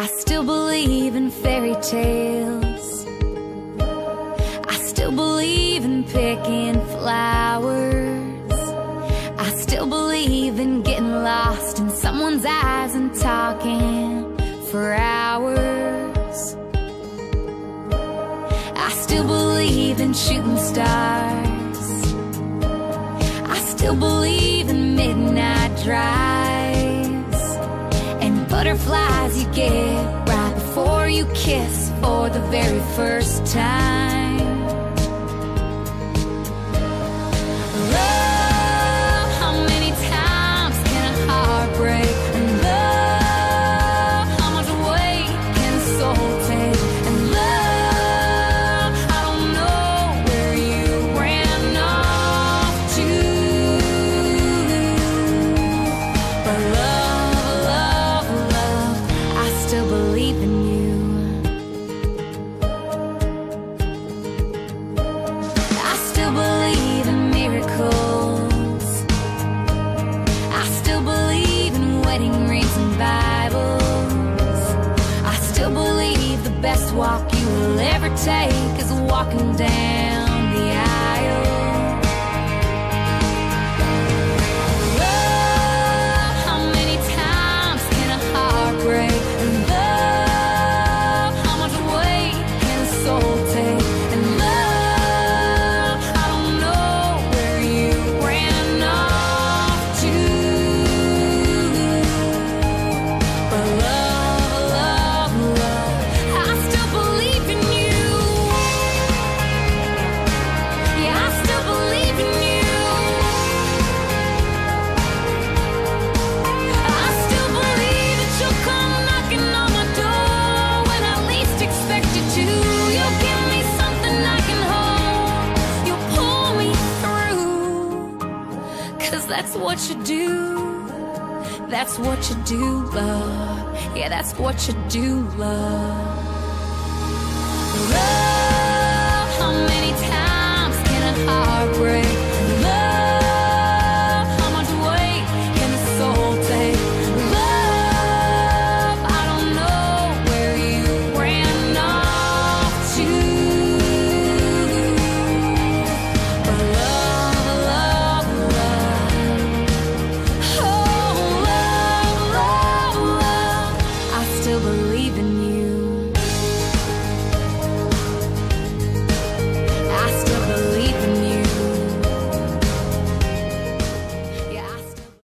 I still believe in fairy tales. I still believe in picking flowers. I still believe in getting lost in someone's eyes and talking for hours. I still believe in shooting stars. I still believe in midnight drives butterflies you get right before you kiss for the very first time. Walk you will ever take is walking down that's what you do. That's what you do, love. Yeah, that's what you do, love.